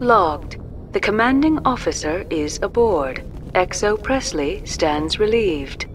Logged. The commanding officer is aboard. XO Pressly stands relieved.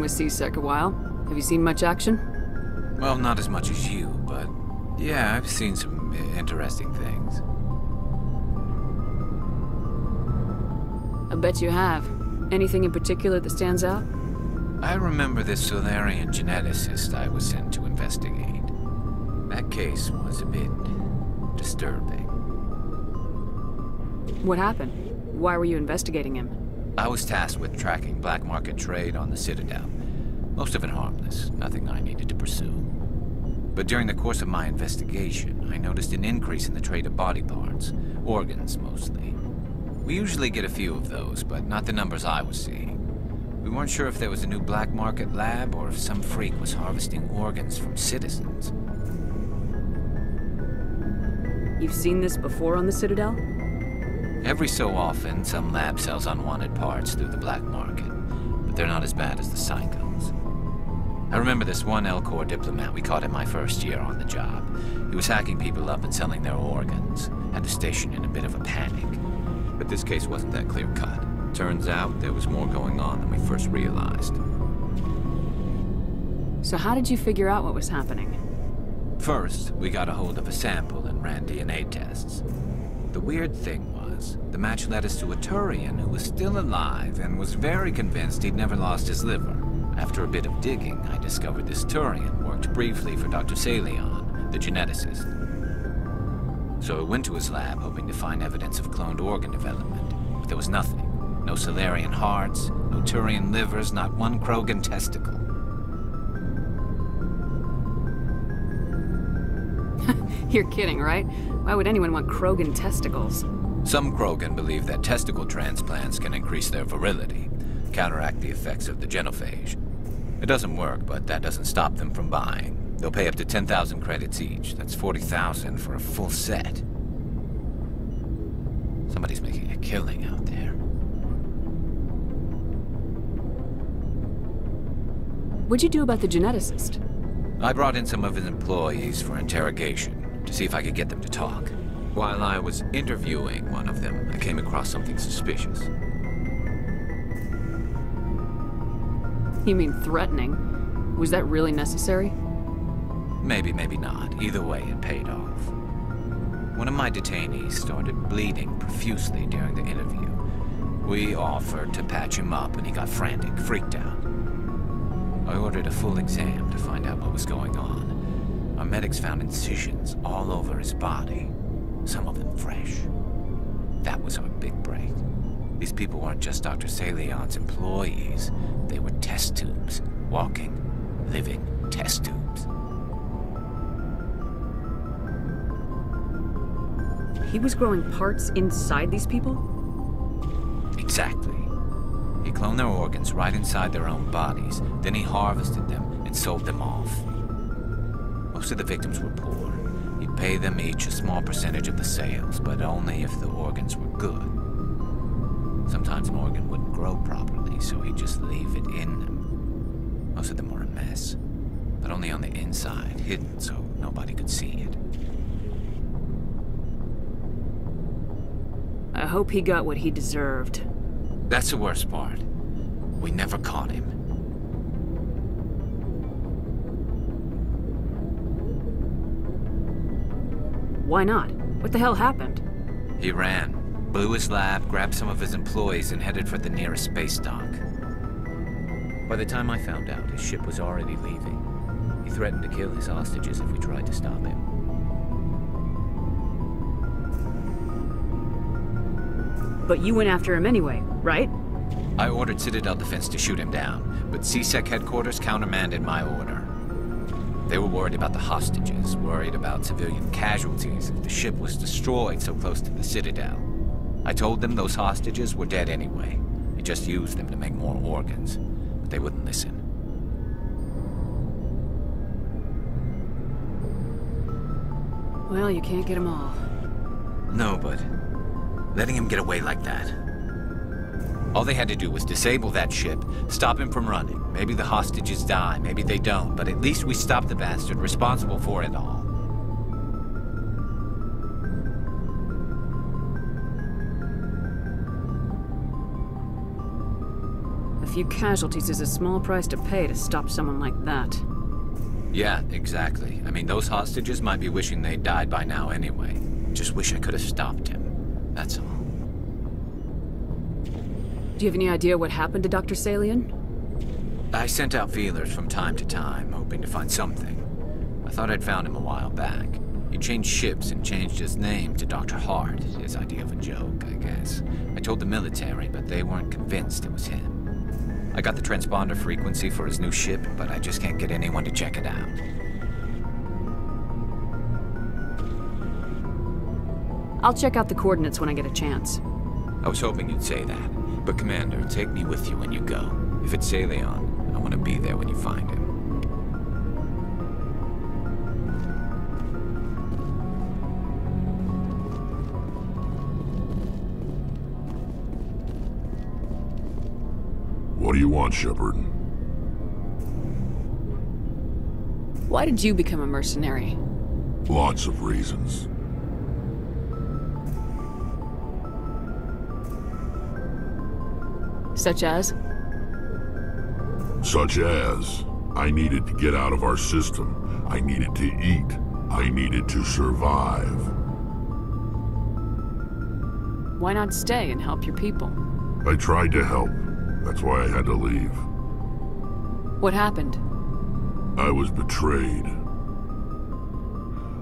Been with C-Sec a while. Have you seen much action? Well, not as much as you, but yeah, I've seen some interesting things. I bet you have. Anything in particular that stands out? I remember this Salarian geneticist I was sent to investigate. That case was a bit disturbing. What happened? Why were you investigating him? I was tasked with tracking black market trade on the Citadel. Most of it harmless, nothing I needed to pursue. But during the course of my investigation, I noticed an increase in the trade of body parts, organs mostly. We usually get a few of those, but not the numbers I was seeing. We weren't sure if there was a new black market lab or if some freak was harvesting organs from citizens. You've seen this before on the Citadel? Every so often, some lab sells unwanted parts through the black market, but they're not as bad as the psychos. I remember this one Elcor diplomat we caught in my first year on the job. He was hacking people up and selling their organs. Had the station in a bit of a panic. But this case wasn't that clear-cut. Turns out there was more going on than we first realized. So how did you figure out what was happening? First, we got a hold of a sample and ran DNA tests. The weird thing was, the match led us to a Turian who was still alive and was very convinced he'd never lost his liver. After a bit of digging, I discovered this Turian worked briefly for Dr. Saleon, the geneticist. So I went to his lab hoping to find evidence of cloned organ development, but there was nothing. No Salarian hearts, no Turian livers, not one Krogan testicle. You're kidding, right? Why would anyone want Krogan testicles? Some Krogan believe that testicle transplants can increase their virility, counteract the effects of the genophage. It doesn't work, but that doesn't stop them from buying. They'll pay up to 10,000 credits each. That's 40,000 for a full set. Somebody's making a killing out there. What'd you do about the geneticist? I brought in some of his employees for interrogation to see if I could get them to talk. While I was interviewing one of them, I came across something suspicious. You mean threatening? Was that really necessary? Maybe, maybe not. Either way, it paid off. One of my detainees started bleeding profusely during the interview. We offered to patch him up, and he got frantic, freaked out. I ordered a full exam to find out what was going on. Our medics found incisions all over his body, some of them fresh. That was our big break. These people weren't just Dr. Saleon's employees. They were test tubes. Walking, living test tubes. He was growing parts inside these people? Exactly. He cloned their organs right inside their own bodies. Then he harvested them and sold them off. Most of the victims were poor. He'd pay them each a small percentage of the sales, but only if the organs were good. Sometimes Morgan wouldn't grow properly, so he'd just leave it in them. Most of them were a mess, but only on the inside, hidden so nobody could see it. I hope he got what he deserved. That's the worst part. We never caught him. Why not? What the hell happened? He ran, blew his lab, grabbed some of his employees, and headed for the nearest space dock. By the time I found out, his ship was already leaving. He threatened to kill his hostages if we tried to stop him. But you went after him anyway, right? I ordered Citadel Defense to shoot him down, but C-Sec headquarters countermanded my order. They were worried about the hostages, worried about civilian casualties if the ship was destroyed so close to the Citadel. I told them those hostages were dead anyway. I just used them to make more organs but they wouldn't listen. Well, you can't get them all. No, but letting him get away like that. All they had to do was disable that ship, stop him from running. Maybe the hostages die, maybe they don't, but at least we stopped the bastard responsible for it all. Few casualties is a small price to pay to stop someone like that. Yeah, exactly. I mean, those hostages might be wishing they'd died by now anyway. Just wish I could have stopped him. That's all. Do you have any idea what happened to Dr. Saleon? I sent out feelers from time to time, hoping to find something. I thought I'd found him a while back. He changed ships and changed his name to Dr. Hart, his idea of a joke, I guess. I told the military, but they weren't convinced it was him. I got the transponder frequency for his new ship, but I just can't get anyone to check it out. I'll check out the coordinates when I get a chance. I was hoping you'd say that. But Commander, take me with you when you go. If it's Saleon, I want to be there when you find him. What do you want, Shepard? Why did you become a mercenary? Lots of reasons. Such as? Such as, I needed to get out of our system. I needed to eat. I needed to survive. Why not stay and help your people? I tried to help. That's why I had to leave. What happened? I was betrayed.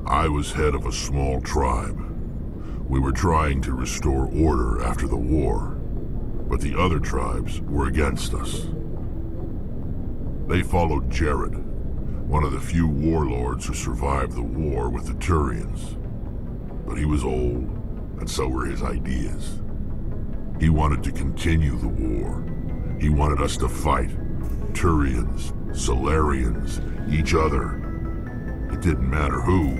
I was head of a small tribe. We were trying to restore order after the war, but the other tribes were against us. They followed Jarrod, one of the few warlords who survived the war with the Turians. But he was old, and so were his ideas. He wanted to continue the war, he wanted us to fight. Turians, Salarians, each other. It didn't matter who,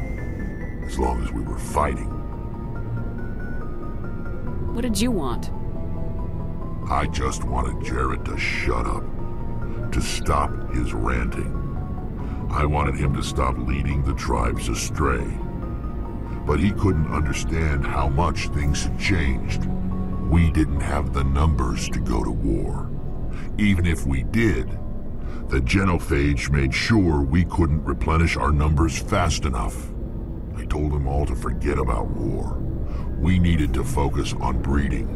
as long as we were fighting. What did you want? I just wanted Jarrod to shut up. To stop his ranting. I wanted him to stop leading the tribes astray. But he couldn't understand how much things had changed. We didn't have the numbers to go to war. Even if we did, the genophage made sure we couldn't replenish our numbers fast enough. I told them all to forget about war. We needed to focus on breeding,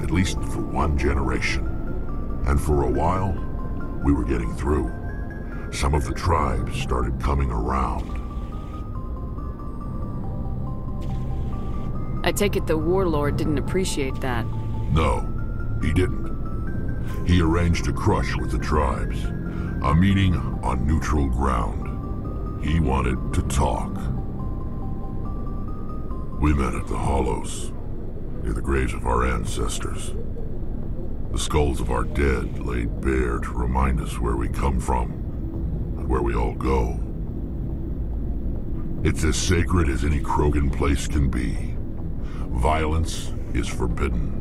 at least for one generation. And for a while, we were getting through. Some of the tribes started coming around. I take it the warlord didn't appreciate that. No, he didn't. He arranged a crush with the tribes. A meeting on neutral ground. He wanted to talk. We met at the Hollows, near the graves of our ancestors. The skulls of our dead laid bare to remind us where we come from and where we all go. It's as sacred as any Krogan place can be. Violence is forbidden.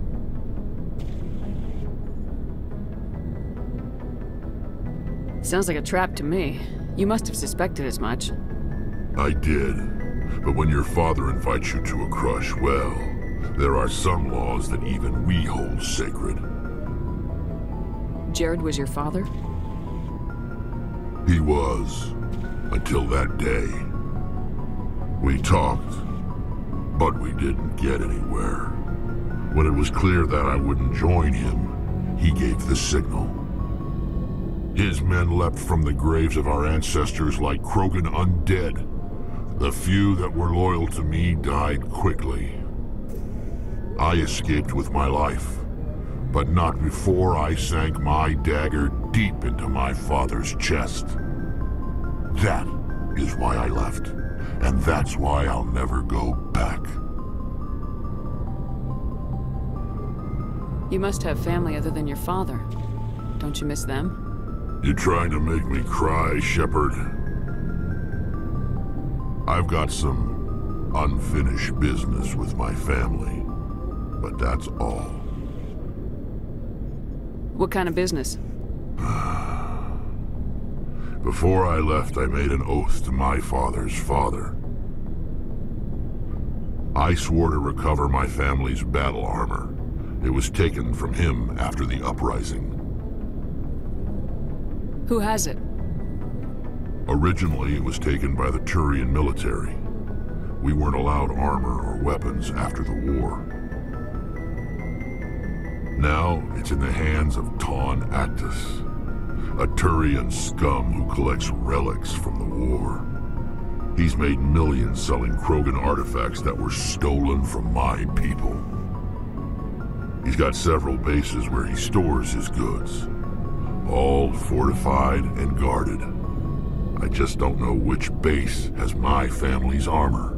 Sounds like a trap to me. You must have suspected as much. I did. But when your father invites you to a crush, well, there are some laws that even we hold sacred. Jarrod was your father? He was. Until that day. We talked, but we didn't get anywhere. When it was clear that I wouldn't join him, he gave the signal. His men leapt from the graves of our ancestors like Krogan undead. The few that were loyal to me died quickly. I escaped with my life, but not before I sank my dagger deep into my father's chest. That is why I left, and that's why I'll never go back. You must have family other than your father. Don't you miss them? You trying to make me cry, Shepard? I've got some unfinished business with my family, but that's all. What kind of business? Before I left, I made an oath to my father's father. I swore to recover my family's battle armor. It was taken from him after the uprising. Who has it? Originally, it was taken by the Turian military. We weren't allowed armor or weapons after the war. Now, it's in the hands of Tonn Actus, a Turian scum who collects relics from the war. He's made millions selling Krogan artifacts that were stolen from my people. He's got several bases where he stores his goods, all fortified and guarded. I just don't know which base has my family's armor.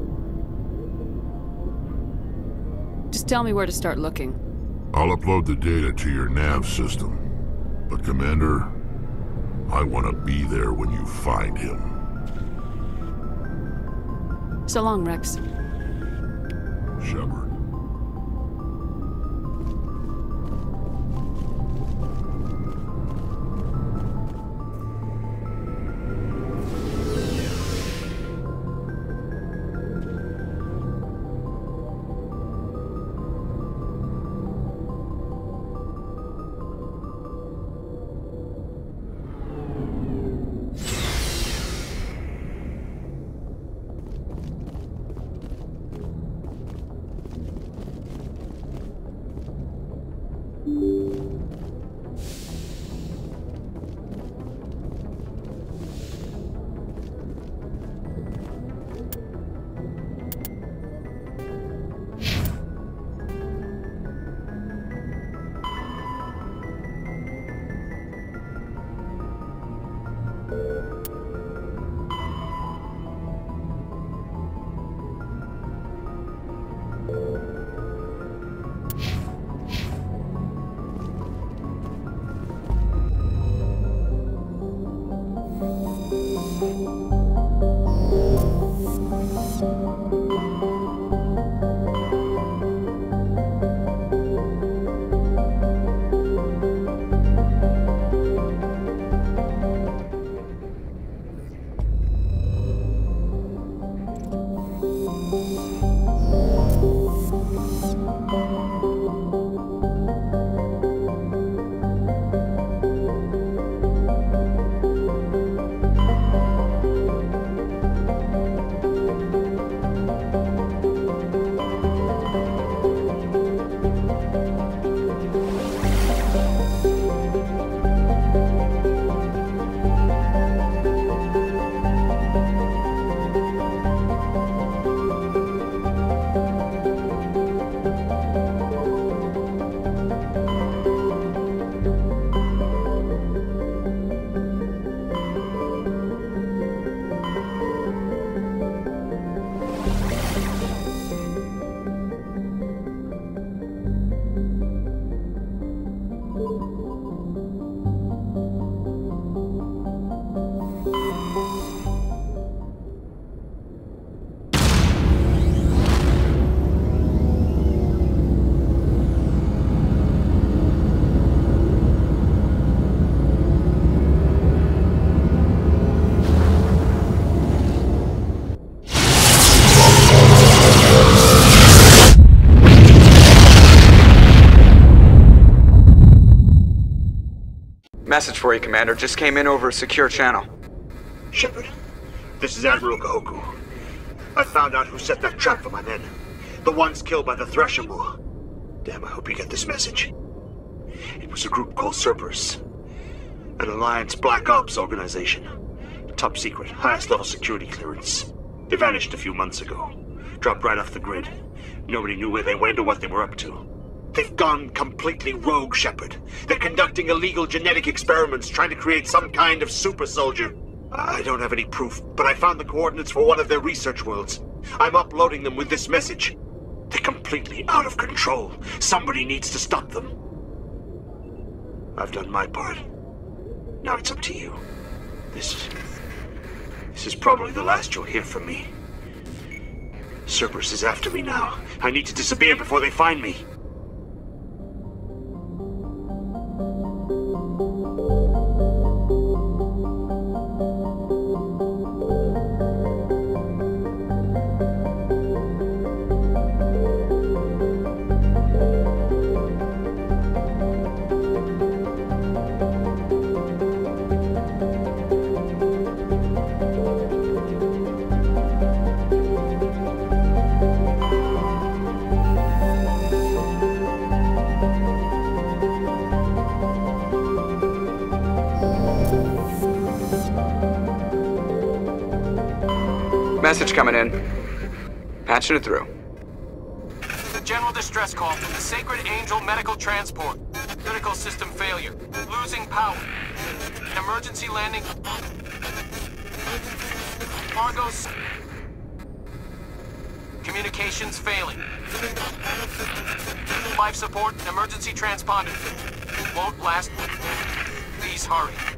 Just tell me where to start looking. I'll upload the data to your nav system. But Commander, I want to be there when you find him. So long, Wrex. Shepard. Message for you, Commander. Just came in over a secure channel. Shepard, this is Admiral Kahoku. I found out who set that trap for my men. The ones killed by the Thresher. Damn, I hope you get this message. It was a group called Cerberus. An Alliance Black Ops organization. Top secret, highest level security clearance. They vanished a few months ago. Dropped right off the grid. Nobody knew where they went or what they were up to. They've gone completely rogue, Shepard. They're conducting illegal genetic experiments trying to create some kind of super soldier. I don't have any proof, but I found the coordinates for one of their research worlds. I'm uploading them with this message. They're completely out of control. Somebody needs to stop them. I've done my part. Now it's up to you. This... This is probably the last you'll hear from me. Cerberus is after me now. I need to disappear before they find me. Coming in. Patching it through. The general distress call from the Sacred Angel Medical Transport. Critical system failure. Losing power. An Emergency landing. Cargo's... Communications failing. Life support, emergency transponder. Won't last. Please hurry.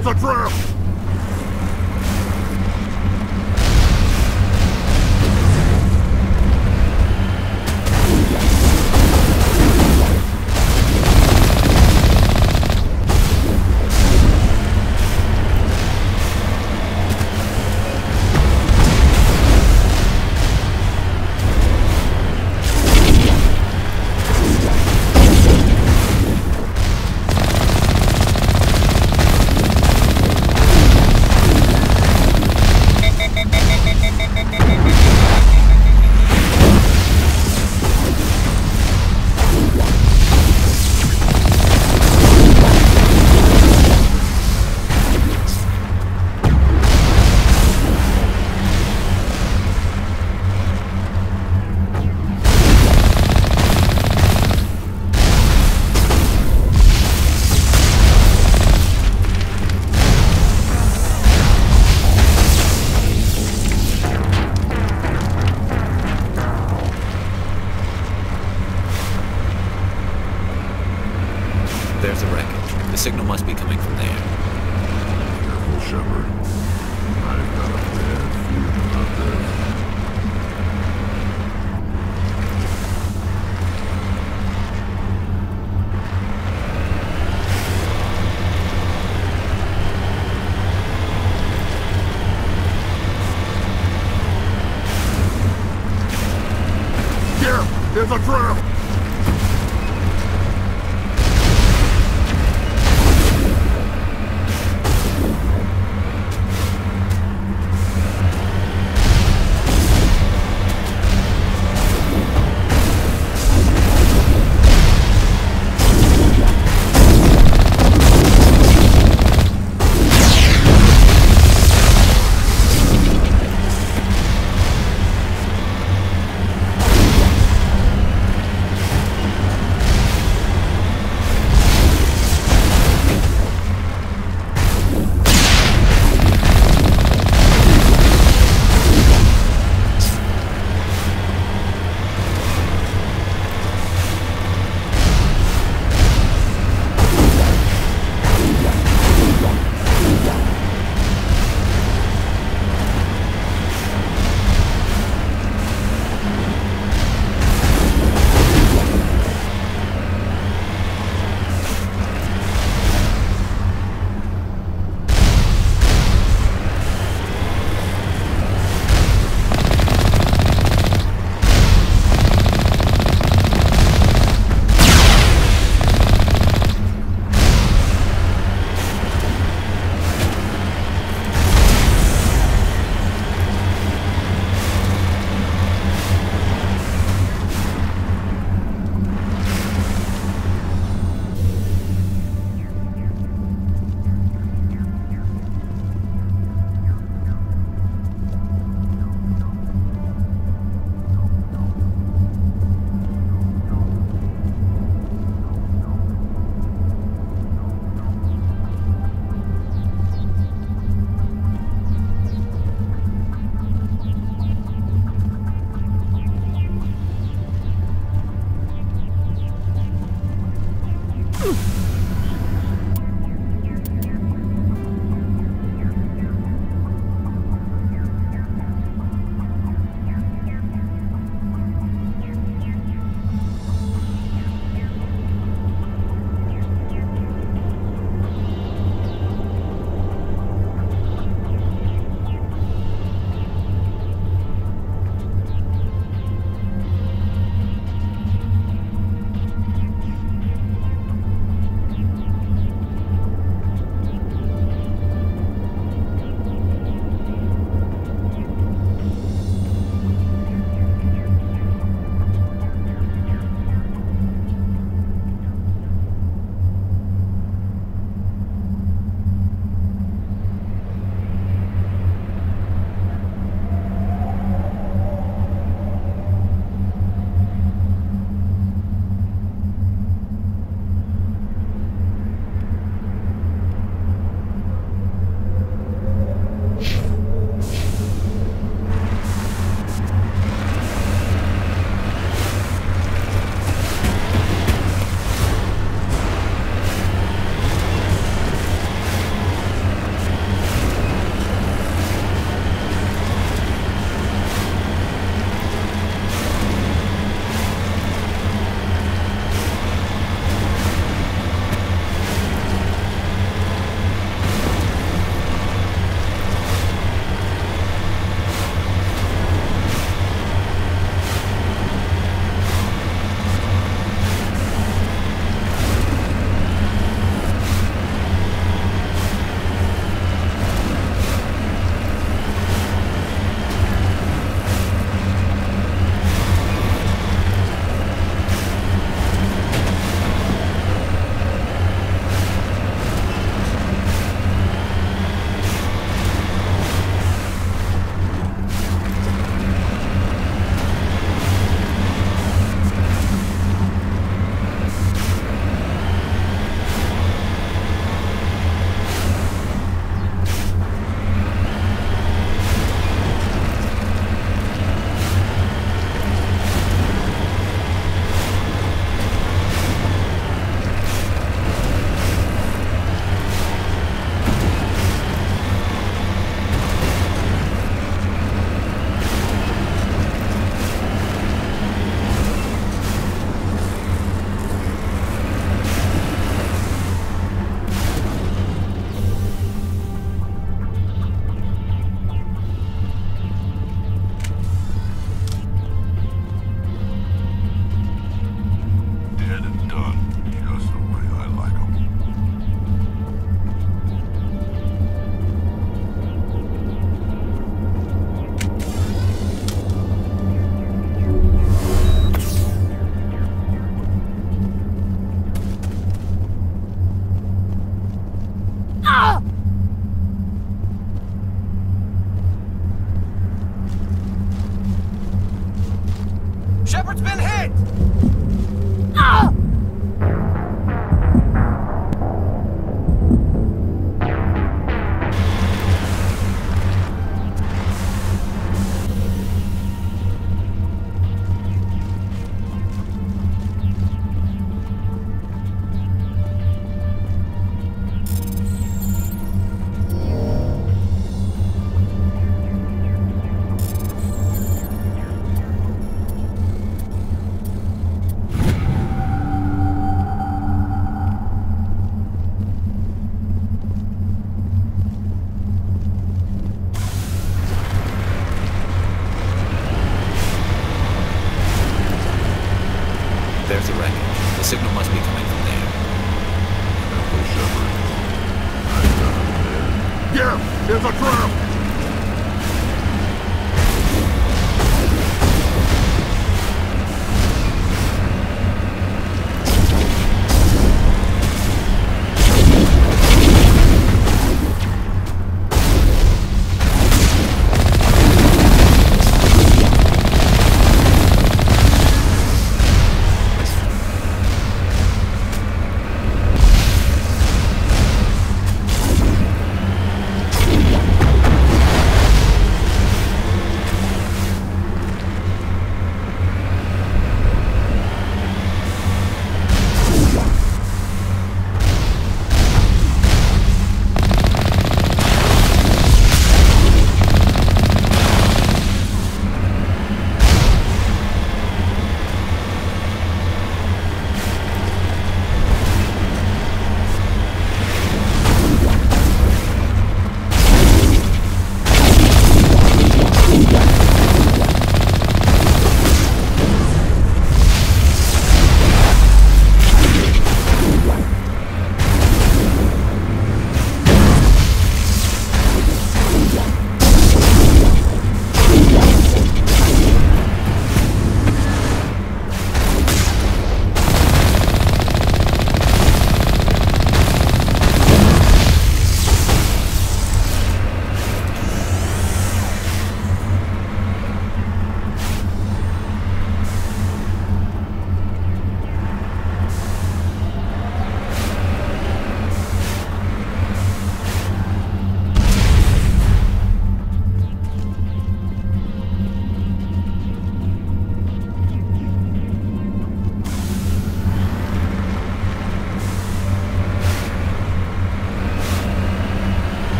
It's a trap! Here! There's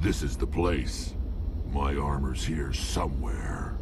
This is the place. My armor's here somewhere.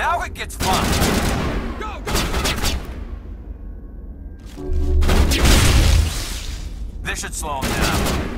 Now it gets fun. Go, go! This should slow him down.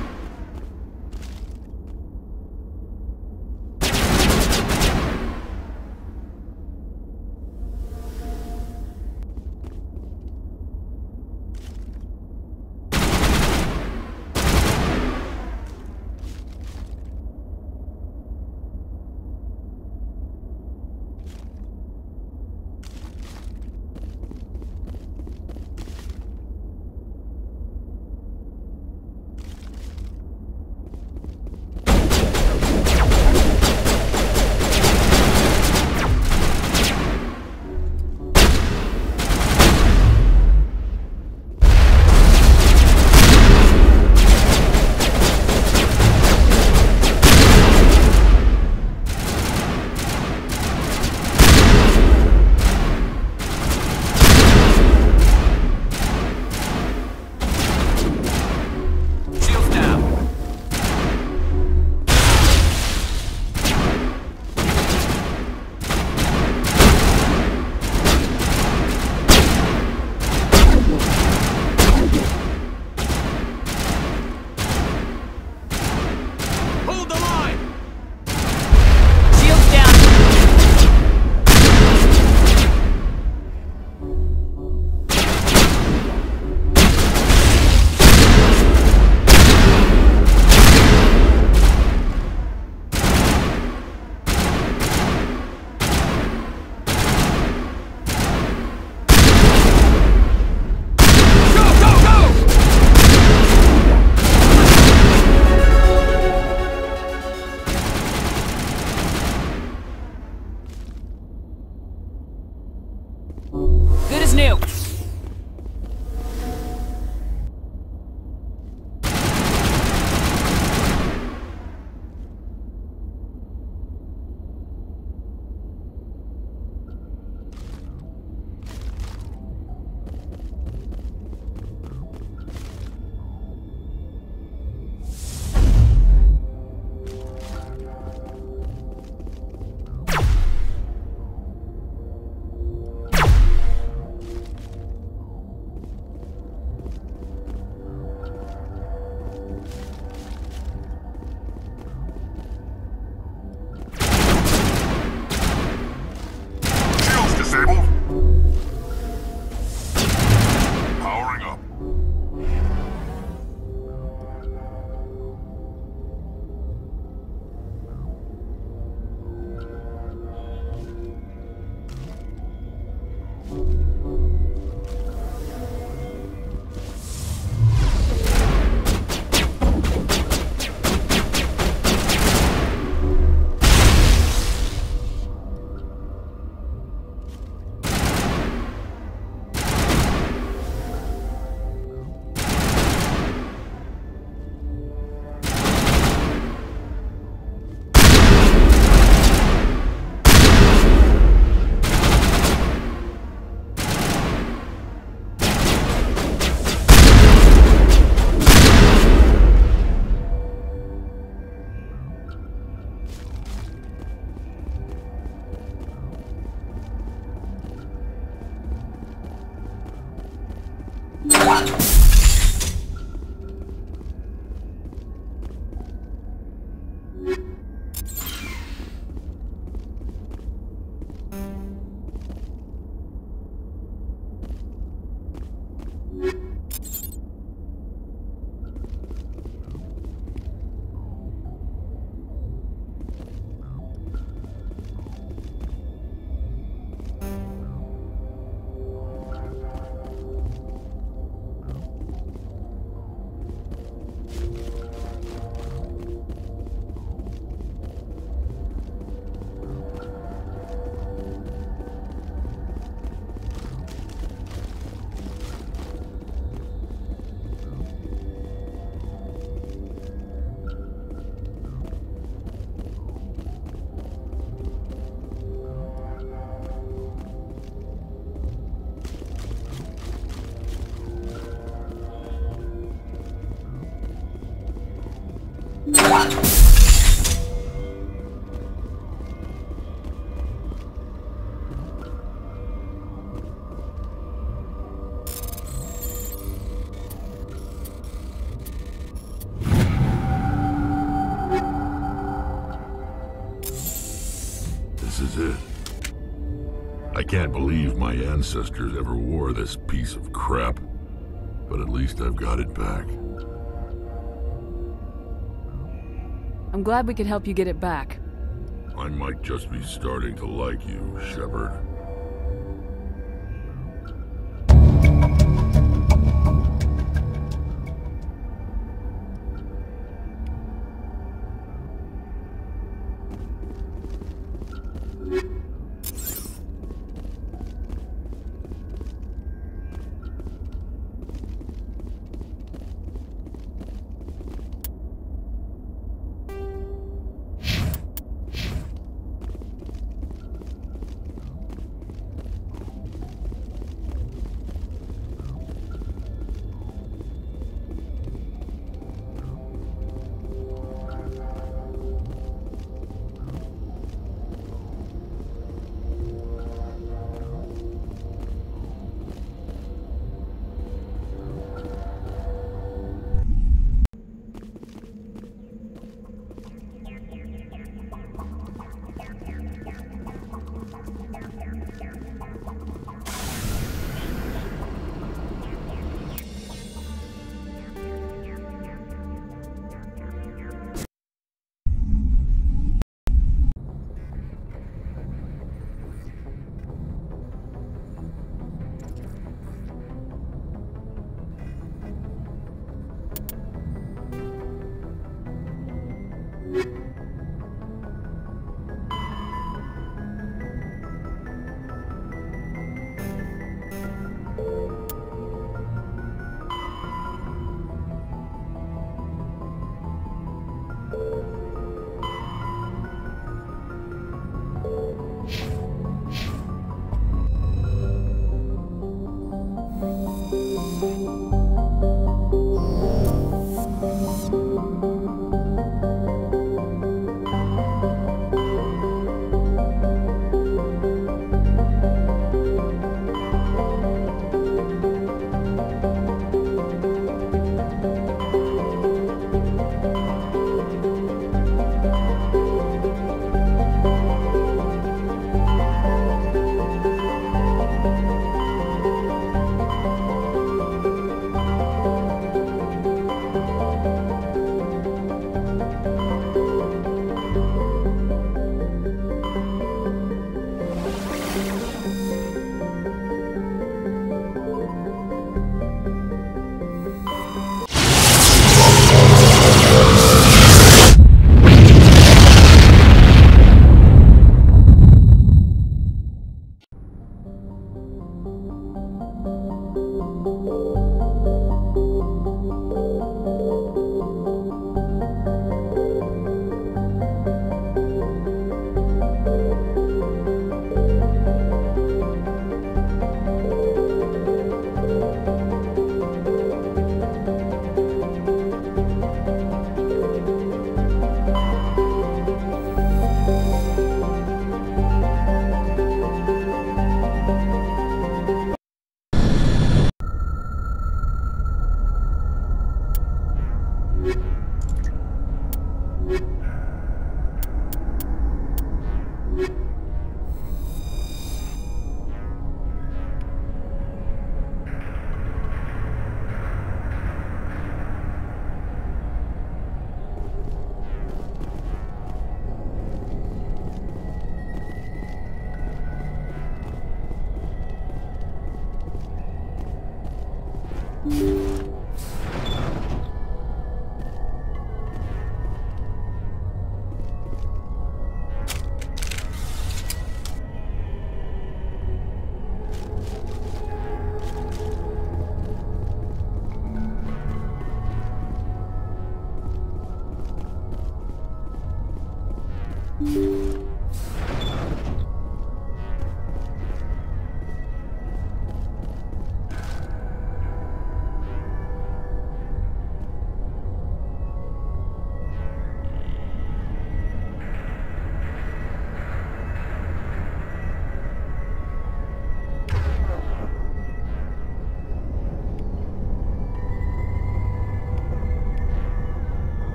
This my ancestors ever wore this piece of crap. But at least I've got it back. I'm glad we could help you get it back. I might just be starting to like you, Shepard.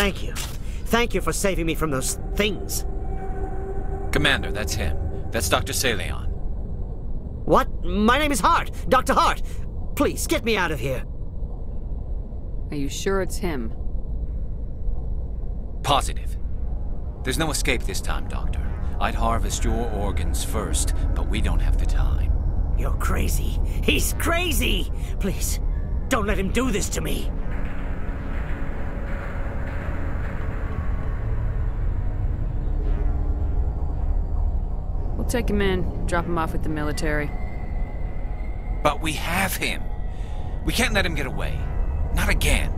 Thank you. Thank you for saving me from those things. Commander, that's him. That's Dr. Saleon. What? My name is Hart. Dr. Hart. Please, get me out of here. Are you sure it's him? Positive. There's no escape this time, Doctor. I'd harvest your organs first, but we don't have the time. You're crazy. He's crazy! Please, don't let him do this to me. Take him in, drop him off with the military. But we have him. We can't let him get away. Not again.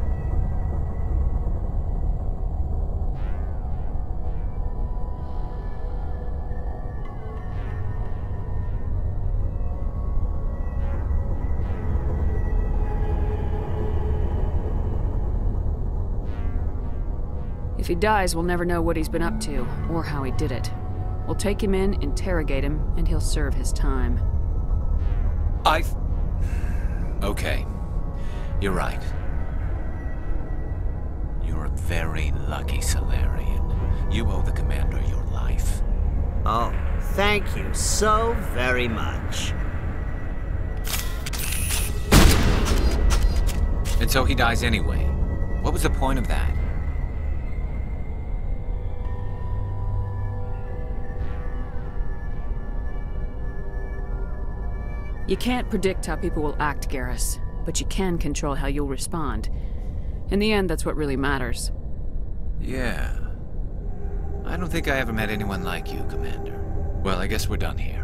If he dies, we'll never know what he's been up to, or how he did it. We'll take him in, interrogate him, and he'll serve his time. I... Okay. You're right. You're a very lucky Salarian. You owe the Commander your life. Oh, thank you so very much. And so he dies anyway. What was the point of that? You can't predict how people will act, Garrus, but you can control how you'll respond. In the end, that's what really matters. Yeah. I don't think I ever met anyone like you, Commander. Well, I guess we're done here.